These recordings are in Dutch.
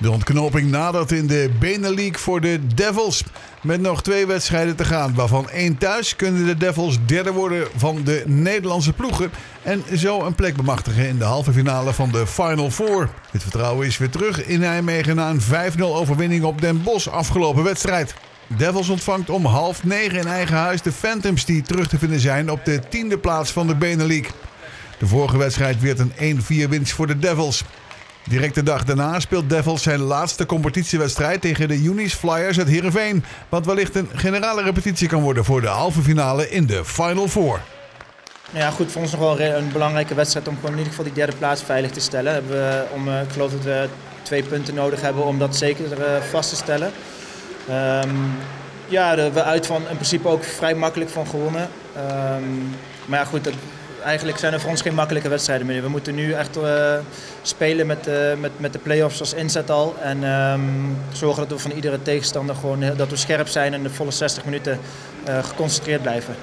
De ontknoping nadert in de Benelink voor de Devils. Met nog twee wedstrijden te gaan, waarvan één thuis, kunnen de Devils derde worden van de Nederlandse ploegen. En zo een plek bemachtigen in de halve finale van de Final Four. Het vertrouwen is weer terug in Nijmegen na een 5-0 overwinning op Den Bosch afgelopen wedstrijd. Devils ontvangt om half negen in eigen huis de Phantoms die terug te vinden zijn op de tiende plaats van de Benelink. De vorige wedstrijd werd een 1-4 winst voor de Devils. Direct de dag daarna speelt Devils zijn laatste competitiewedstrijd tegen de Unis Flyers uit Heerenveen. Wat wellicht een generale repetitie kan worden voor de halve finale in de Final Four. Ja, goed, voor ons nog wel een belangrijke wedstrijd om gewoon in ieder geval die derde plaats veilig te stellen. We, om, eh, ik geloof dat we twee punten nodig hebben om dat zeker eh, vast te stellen. Um, ja, we uit van in principe ook vrij makkelijk van gewonnen. Um, maar ja, goed, eigenlijk zijn er voor ons geen makkelijke wedstrijden meer. We moeten nu echt uh, spelen met, uh, met, met de play-offs als inzet al. En um, zorgen dat we van iedere tegenstander gewoon dat we scherp zijn en de volle 60 minuten geconcentreerd blijven.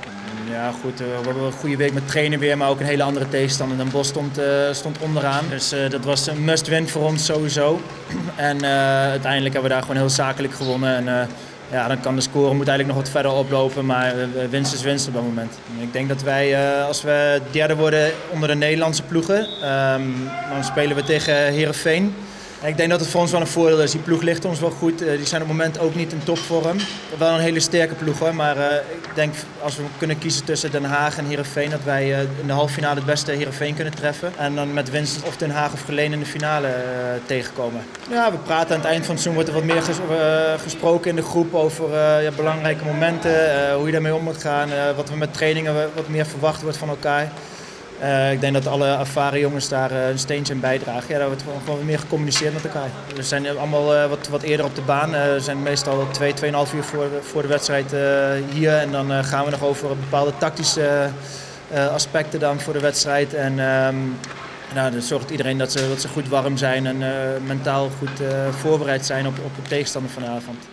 Ja, goed. we hebben een goede week met trainen weer, maar ook een hele andere tegenstander. Den Bos stond, stond onderaan. Dus dat was een must-win voor ons sowieso. En uiteindelijk hebben we daar gewoon heel zakelijk gewonnen. En, ja, dan kan de score moet eigenlijk nog wat verder oplopen, maar winst is winst op dat moment. Ik denk dat wij, eh, als we derde worden onder de Nederlandse ploegen, ehm, dan spelen we tegen Herenveen ik denk dat het voor ons wel een voordeel is. Die ploeg ligt ons wel goed. Eh, die zijn op het moment ook niet in topvorm. Wel een hele sterke ploeg hoor. Maar uh, ik denk als we kunnen kiezen tussen Den Haag en Heerenveen... dat wij uh, in de halve finale het beste Heerenveen kunnen treffen. En dan met winst of Den Haag of Geleen in de finale tegenkomen. Ja, we praten aan het eind van het seizoen. Wordt er wat meer ges gesproken in de groep over belangrijke momenten. hoe je daarmee om moet gaan. wat we met trainingen wat meer verwacht wordt van elkaar. Uh, ik denk dat alle ervaren jongens daar uh, een steentje in bijdragen. Ja, daar wordt gewoon meer gecommuniceerd met elkaar. We zijn allemaal uh, wat, wat eerder op de baan. we zijn meestal twee, tweeënhalf uur voor, voor de wedstrijd hier. En dan gaan we nog over bepaalde tactische aspecten dan voor de wedstrijd. En um, nou, dan zorgt iedereen dat ze, dat ze goed warm zijn en mentaal goed voorbereid zijn op, op de tegenstander vanavond.